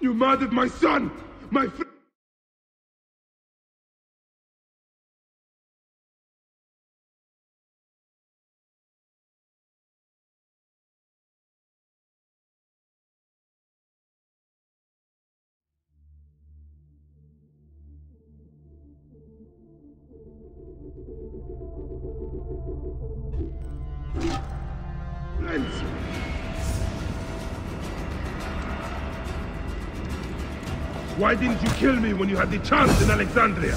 You murdered my son! My fr- when you had the chance in Alexandria?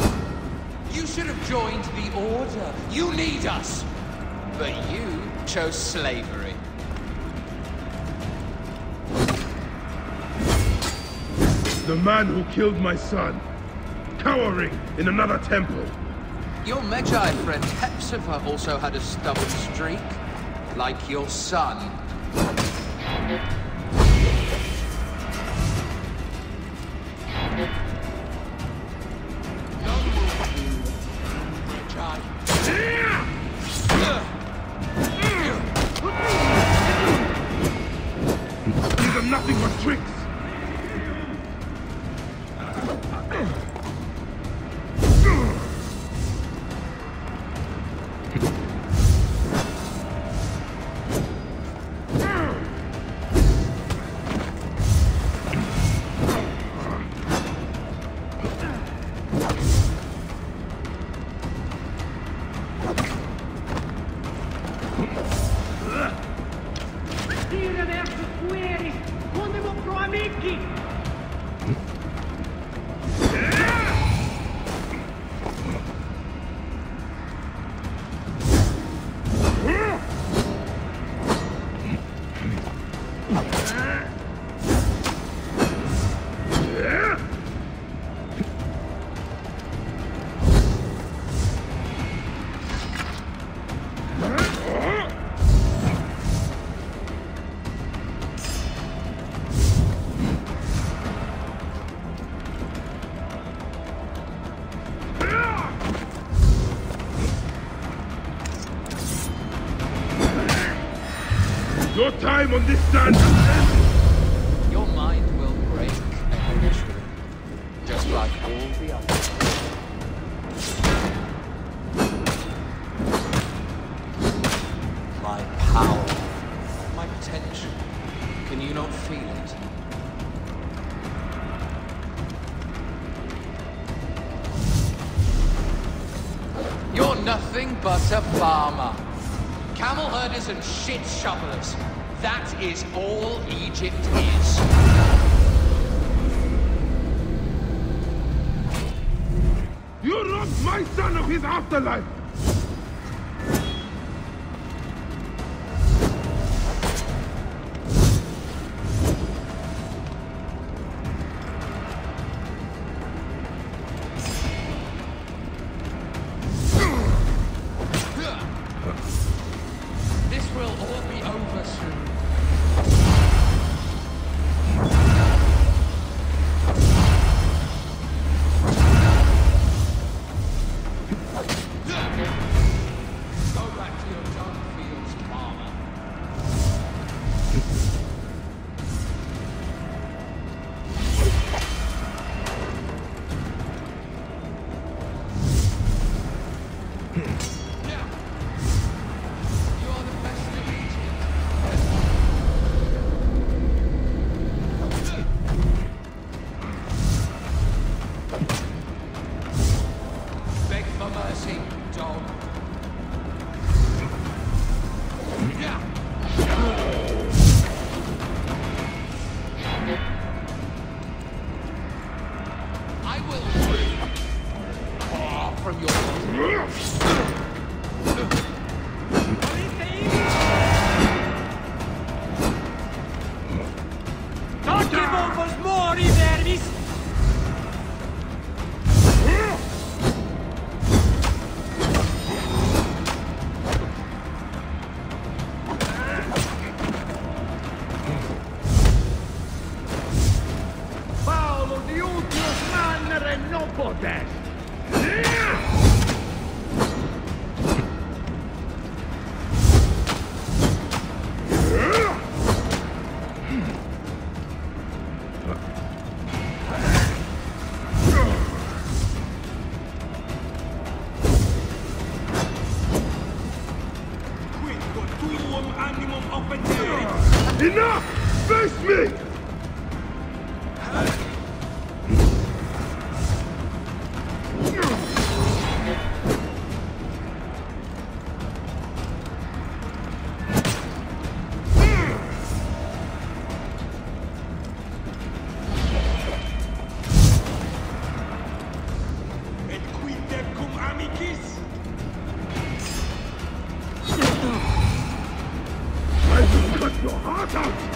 You should have joined the Order. You need us. But you chose slavery. The man who killed my son, cowering in another temple. Your Medjay friend Hepzefa also had a stubborn streak, like your son. Time on this stand out!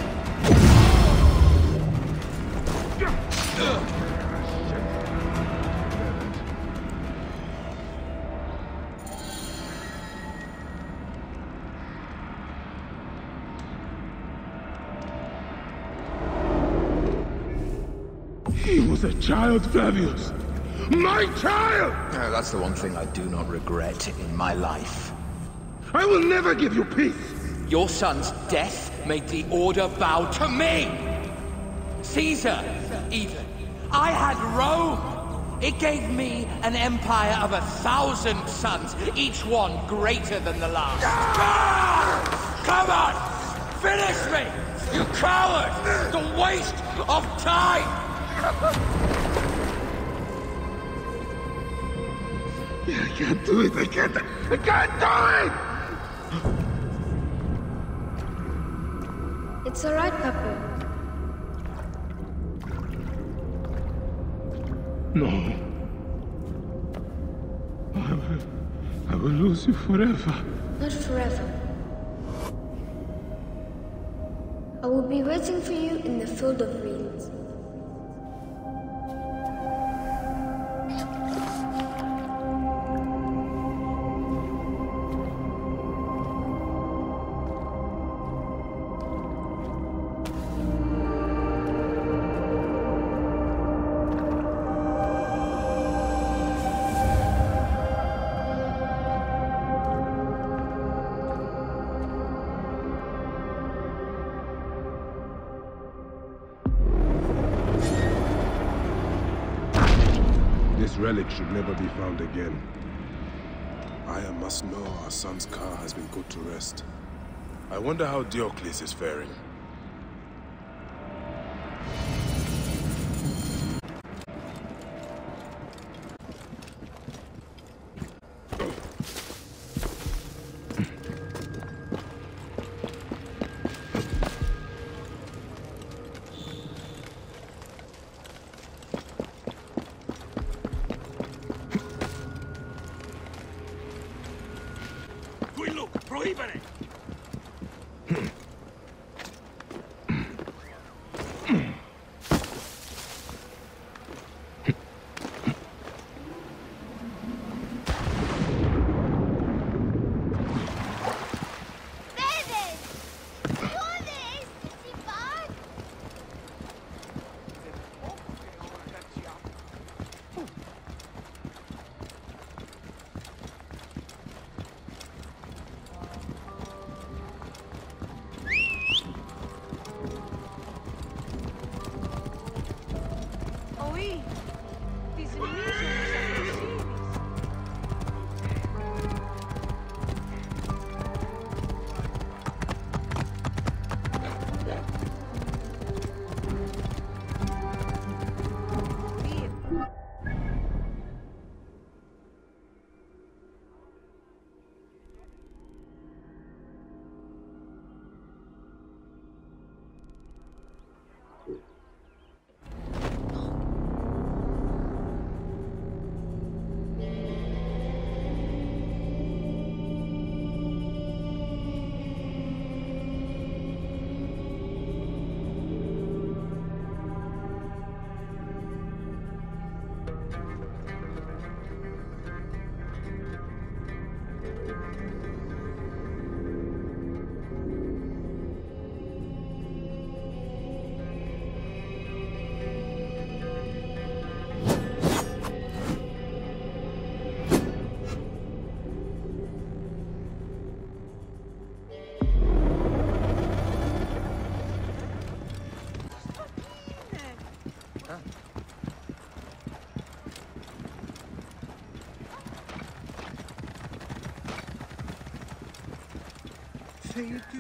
He was a child, Flavius! My child! Oh, that's the one thing I do not regret in my life. I will never give you peace! Your son's death made the Order bow to me! Caesar, even. I had Rome! It gave me an empire of a thousand sons, each one greater than the last. Come on! Finish me! You coward! The waste of time! I can't do it, I can't, I can't do it! It's alright, Papa. No. I will, I will lose you forever. Not forever. I will be waiting for you in the field of reeds. This relic should never be found again. Aya must know our son's car has been put to rest. I wonder how Diocles is faring.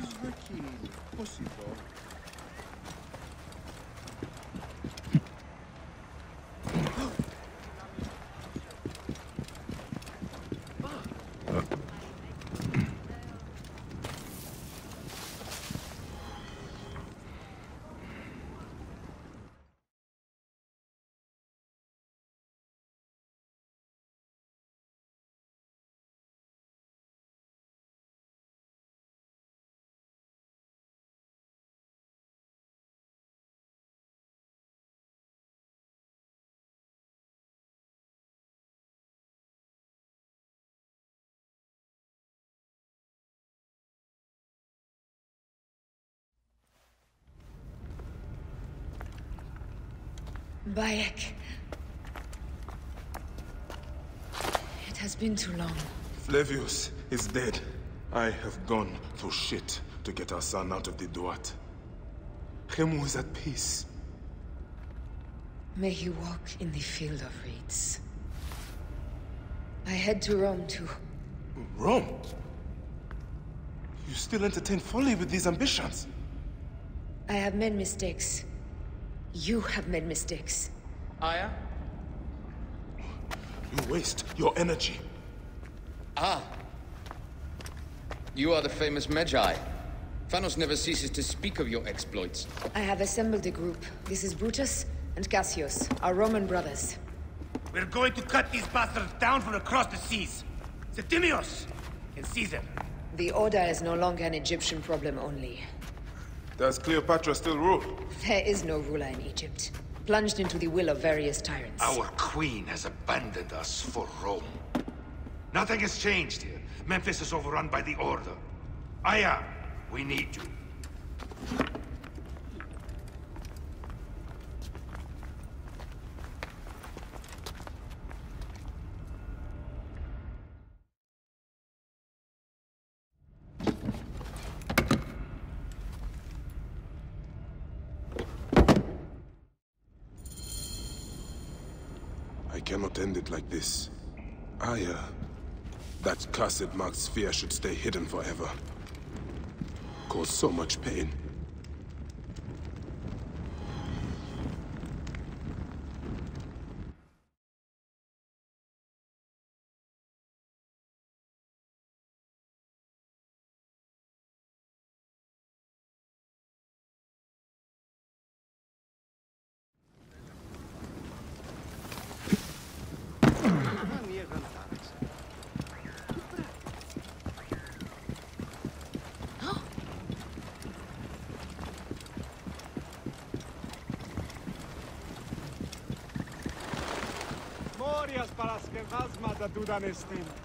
Say it is Bayek. It has been too long. Flavius is dead. I have gone through shit to get our son out of the Duat. Khemu is at peace. May he walk in the field of reeds. I head to Rome too. Rome? You still entertain folly with these ambitions? I have made mistakes. You have made mistakes. Aya? You waste your energy. Ah. You are the famous Medjay. Thanos never ceases to speak of your exploits. I have assembled a group. This is Brutus and Cassius, our Roman brothers. We're going to cut these bastards down from across the seas. Septimius and Caesar. The Order is no longer an Egyptian problem only. Does Cleopatra still rule? There is no ruler in Egypt. Plunged into the will of various tyrants. Our queen has abandoned us for Rome. Nothing has changed here. Memphis is overrun by the Order. Aya, we need you. I cannot end it like this. Aya. Uh, that cursed marked sphere should stay hidden forever. Cause so much pain. pensar nesse tema.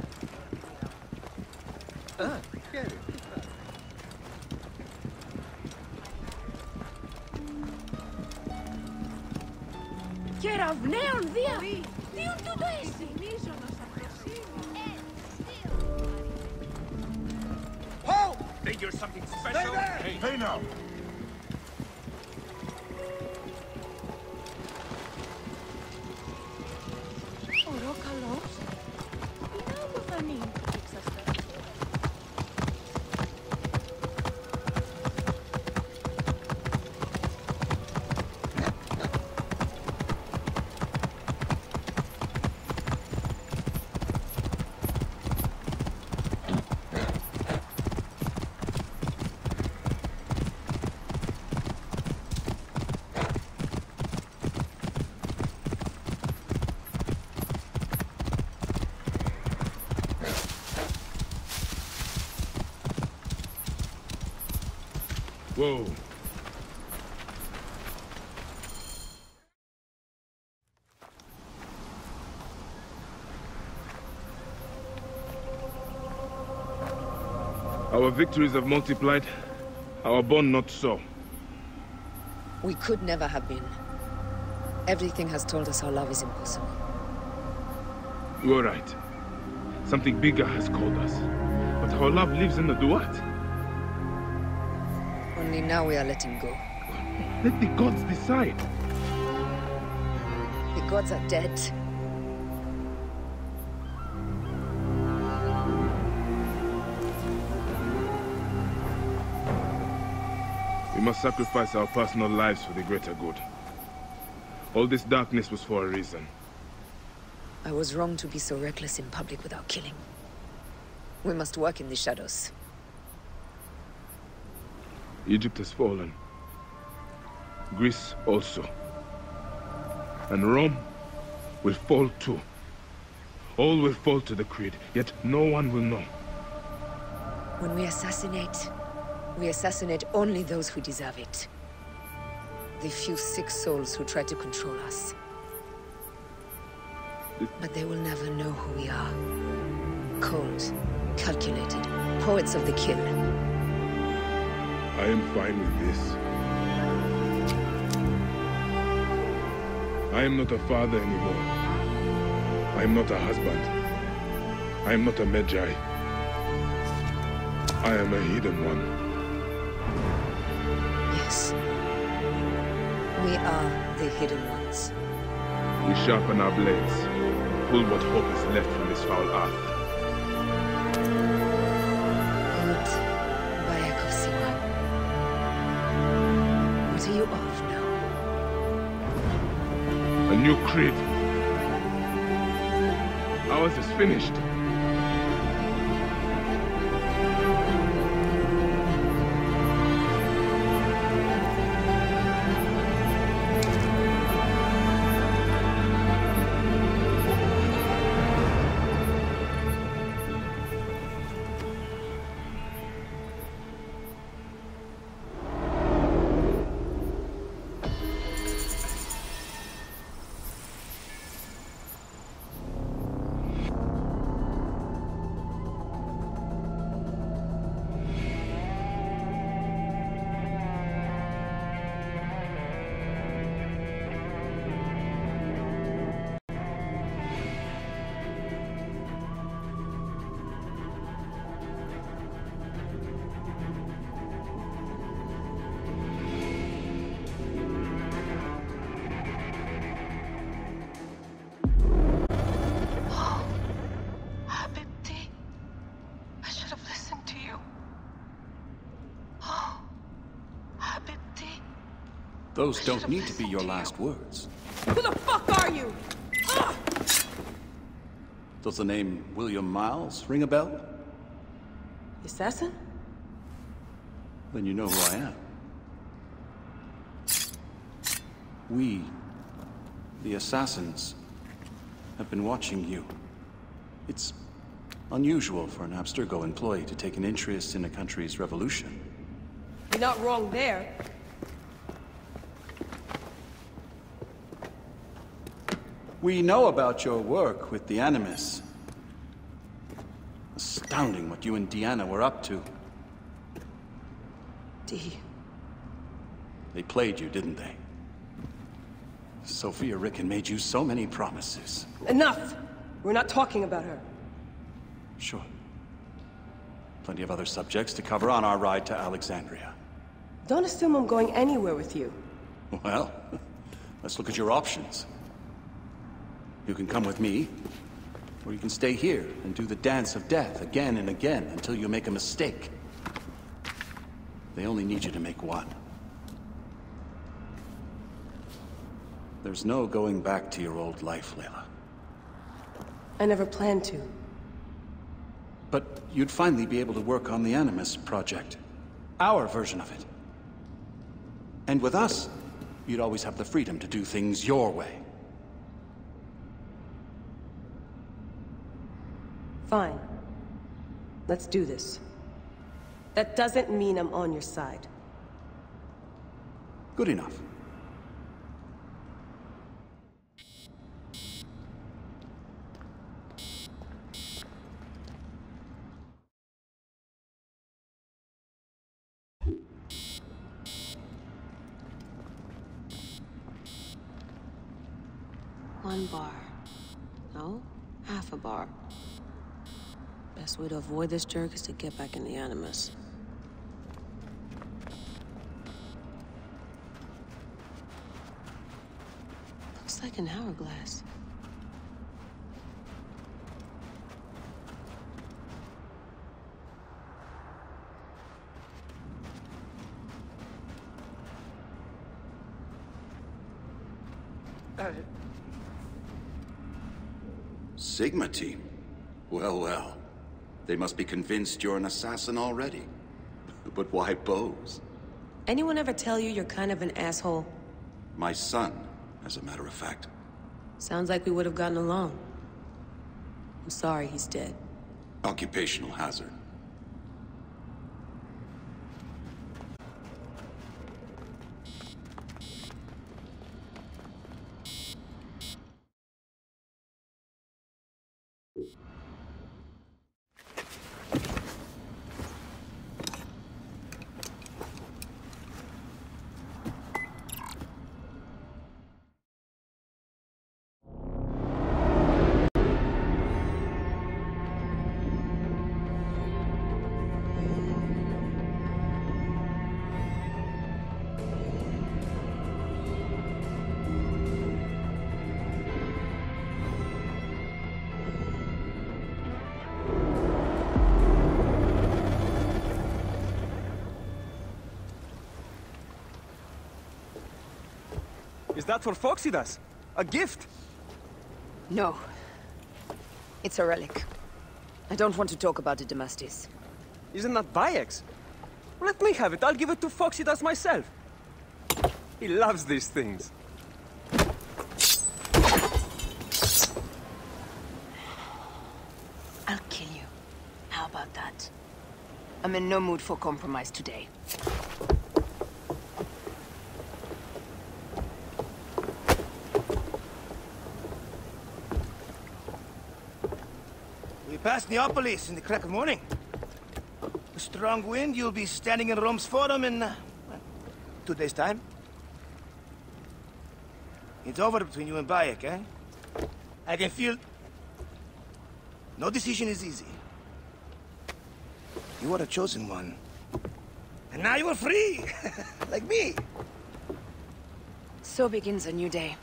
Our victories have multiplied, our bond not so. We could never have been. Everything has told us our love is impossible. You're right. Something bigger has called us. But our love lives in the Duat. Only now we are letting go. Let the gods decide. The gods are dead. Must sacrifice our personal lives for the greater good. All this darkness was for a reason. I was wrong to be so reckless in public without killing. We must work in the shadows. Egypt has fallen. Greece also. And Rome will fall too. All will fall to the Creed, yet no one will know. When we assassinate, we assassinate only those who deserve it. The few sick souls who try to control us. But they will never know who we are. Cold, calculated, poets of the kill. I am fine with this. I am not a father anymore. I am not a husband. I am not a Medjay. I am a hidden one. Yes. We are the hidden ones. We sharpen our blades, and pull what hope is left from this foul earth. Good. Bayek of What are you of now? A new creed. Ours is finished. Those don't need to be your last words. Who the fuck are you? Ah! Does the name William Miles ring a bell? Assassin? Then you know who I am. We, the assassins, have been watching you. It's unusual for an Abstergo employee to take an interest in a country's revolution. You're not wrong there. We know about your work with the Animus. Astounding what you and Deanna were up to. D. They played you, didn't they? Sophia Rikkin made you so many promises. Enough! We're not talking about her. Sure. Plenty of other subjects to cover on our ride to Alexandria. Don't assume I'm going anywhere with you. Well, let's look at your options. You can come with me, or you can stay here and do the dance of death again and again until you make a mistake. They only need you to make one. There's no going back to your old life, Layla. I never planned to. But you'd finally be able to work on the Animus project. Our version of it. And with us, you'd always have the freedom to do things your way. Fine. Let's do this. That doesn't mean I'm on your side. Good enough. avoid this jerk is to get back in the Animus. Looks like an hourglass. Sigma team. Well, well. They must be convinced you're an assassin already. But why Bose? Anyone ever tell you you're kind of an asshole? My son, as a matter of fact. Sounds like we would have gotten along. I'm sorry he's dead. Occupational hazard. Is that for Phoxidas? A gift? No. It's a relic. I don't want to talk about it, Damastis. Isn't that Bayek's? Let me have it. I'll give it to Phoxidas myself. He loves these things. I'll kill you. How about that? I'm in no mood for compromise today. We pass Neapolis in the crack of morning. A strong wind, you'll be standing in Rome's forum in, uh, two days' time. It's over between you and Bayek, eh? I can feel... No decision is easy. You are a chosen one. And now you are free! like me! So begins a new day.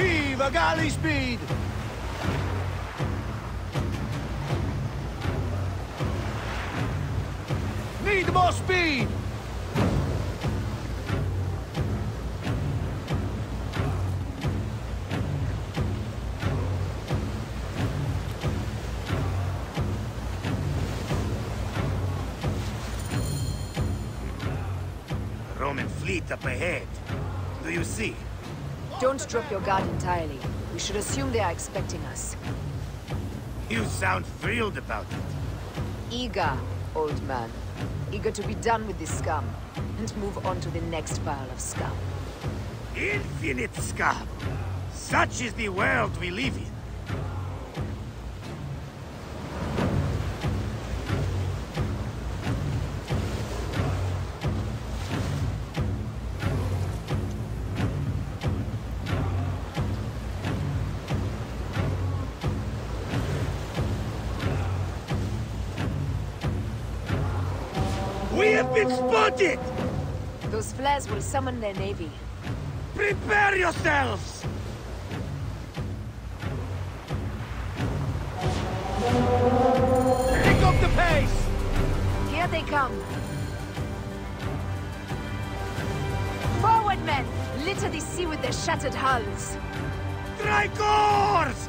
Heave a galley speed! Need more speed! Roman fleet up ahead. Do you see? Don't drop your guard entirely. We should assume they are expecting us. You sound thrilled about it. Eager, old man. Eager to be done with this scum, and move on to the next pile of scum. Infinite scum! Such is the world we live in. Spotted! Those flares will summon their navy. Prepare yourselves! Pick up the pace! Here they come. Forward, men! Litter the sea with their shattered hulls. Tricors!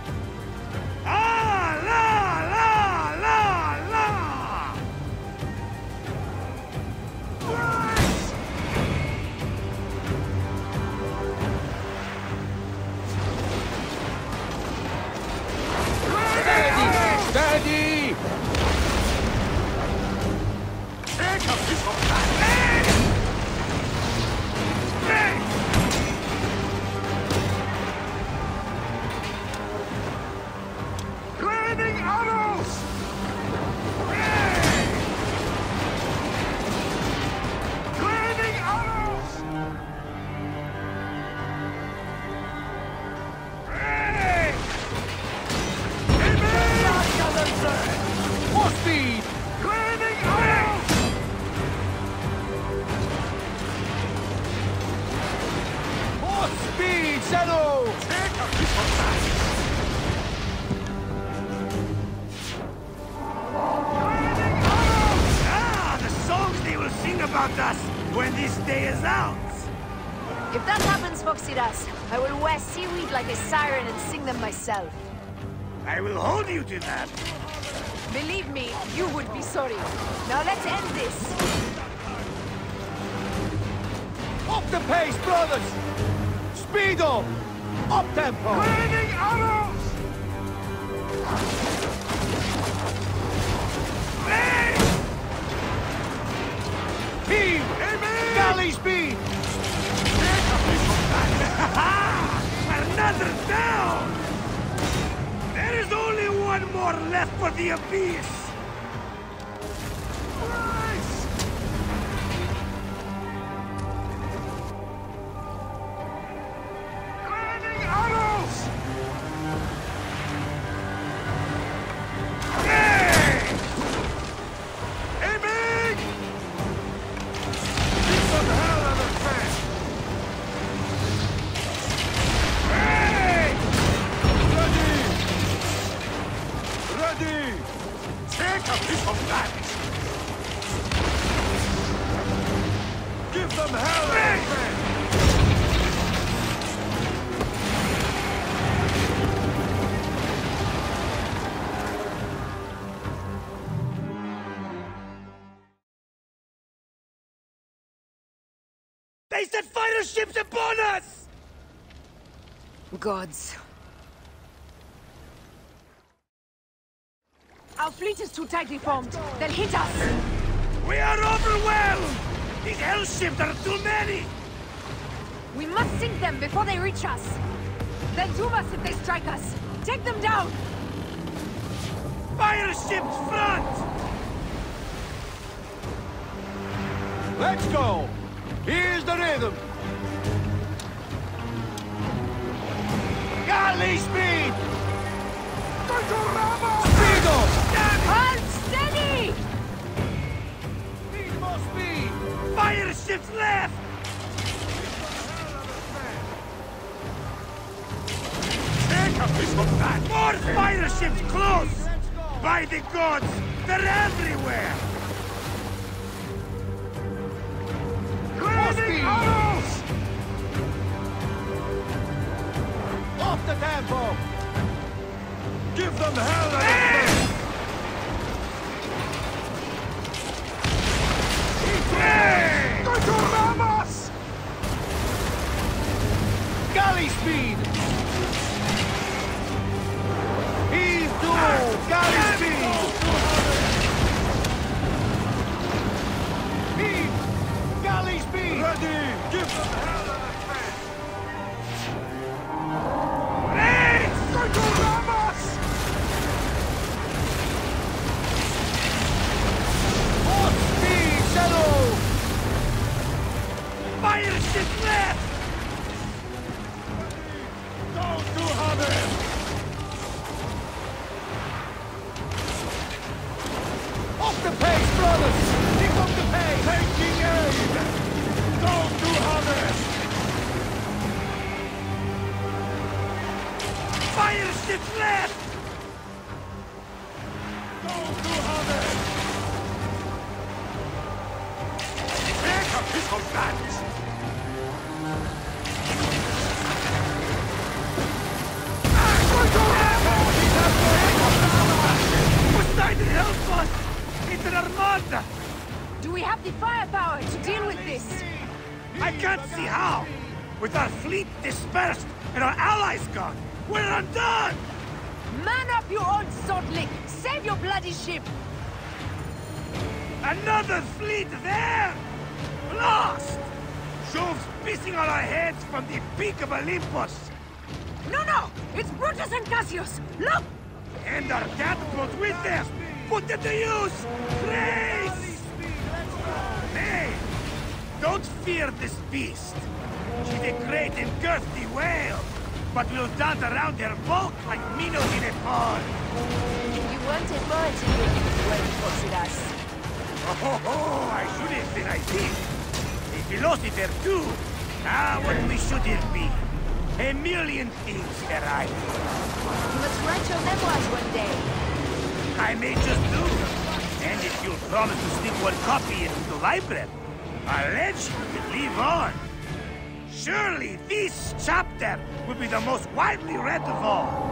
speed. Clear the aisle! More speed, Zeno! Ah, about us when this day is out. If that happens, Phoxidas, I will wear seaweed like a siren and sing them myself. I will hold you to that. Believe me, you would be sorry. Now let's end this. Up the pace, brothers! Speed up! Up tempo! Raining arrows! Heave! Galley speed! Another down! One more left for the Abyss! Ships upon us! Gods. Our fleet is too tightly formed. They'll hit us. We are overwhelmed! These hell ships are too many! We must sink them before they reach us. They'll doom us if they strike us. Take them down! Fire ships front! Let's go! Here's the rhythm! Galley speed! Speed up! Hold steady! Speed more speed! Fire ships left! Take of that! More fire ships close! By the gods, they're everywhere! Raining! Off the tempo! Give them hell speed! Heave to! Galley speed! Give them our heads from the peak of Olympus! No, no! It's Brutus and Cassius! Look! And our catapult with them! Put them to use! Grace! Nay! Don't fear this beast! She's a great and girthy whale, but will dance around her bulk like minnows in a pond! You weren't a poet in your youth, were you, Phoxidas? Oh, ho, ho, I should have been, I think. A philosopher too. Ah, what we should have been. A million things, I. You must write your memoirs one day. I may just do. And if you'll promise to stick one copy into the library, A legend live on. Surely this chapter will be the most widely read of all.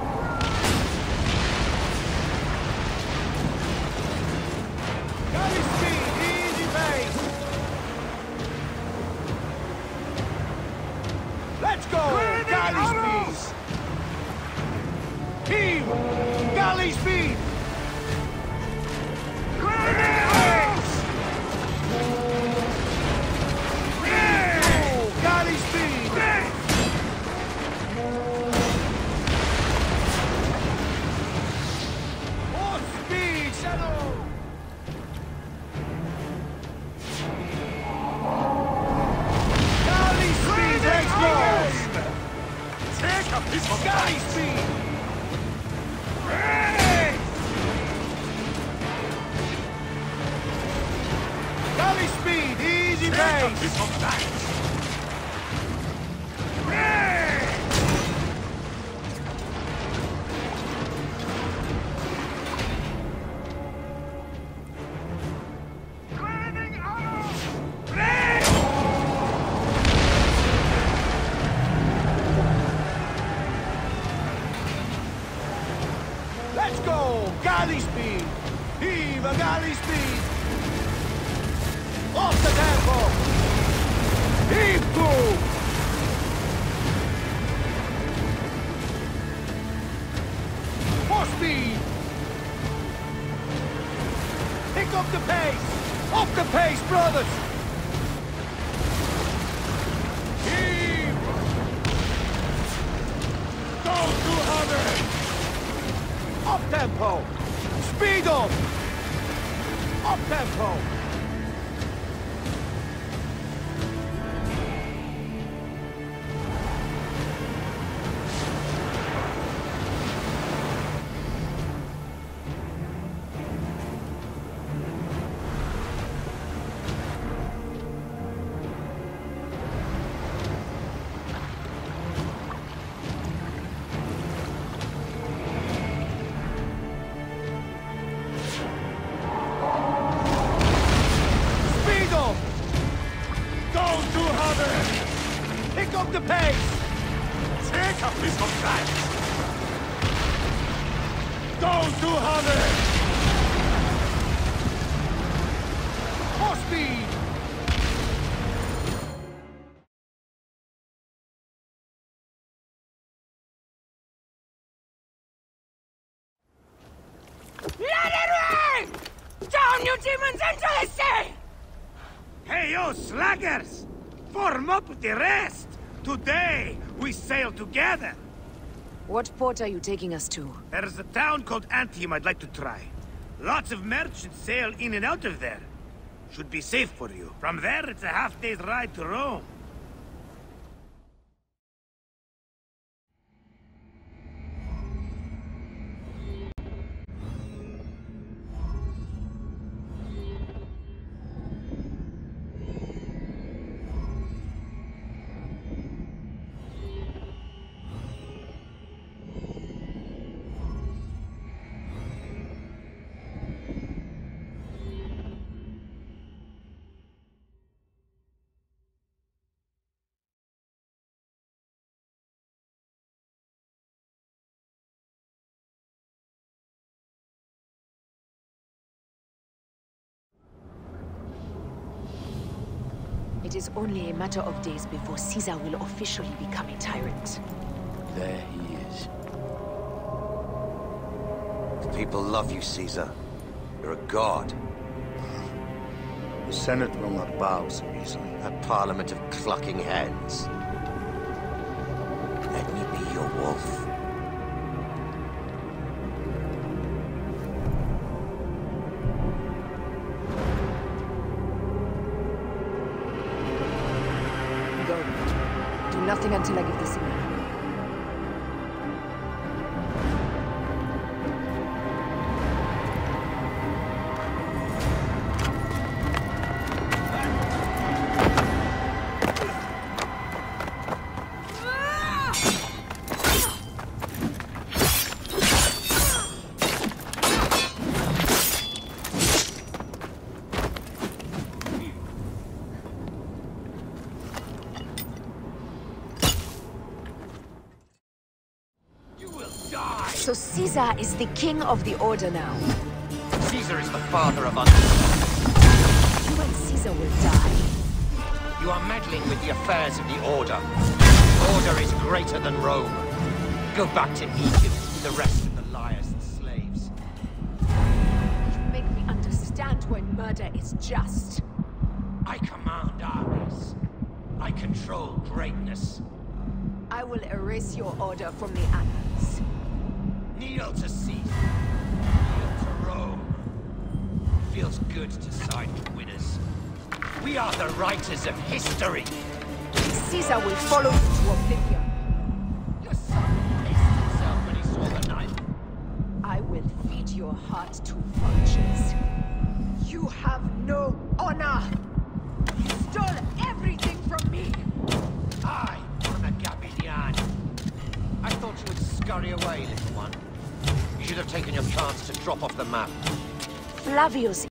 Galley speed. Up the pace! Up the pace, brothers! Go 200! Up tempo! Speed up! Up tempo! Demons, into the sea! Hey, you slackers! Form up with the rest! Today, we sail together! What port are you taking us to? There's a town called Antium I'd like to try. Lots of merchants sail in and out of there. Should be safe for you. From there, it's a half day's ride to Rome. It is only a matter of days before Caesar will officially become a tyrant. There he is. The people love you, Caesar. You're a god. The Senate will not bow, so easily. A parliament of clucking hens. Let me be your wolf. So Caesar is the king of the Order now. Caesar is the father of us. You and Caesar will die. You are meddling with the affairs of the Order. Order is greater than Rome. Go back to Egypt with the rest of the liars and slaves. You make me understand why murder is just. I command armies. I control greatness. I will erase your order from the annals. Kneel to Caesar. Kneel to Rome. Feels good to side with winners. We are the writers of history. Caesar will follow you to oblivion. Your son pissed himself when he saw the knife. I will feed your heart to vultures. You have no honor. Chance to drop off the map. Flavius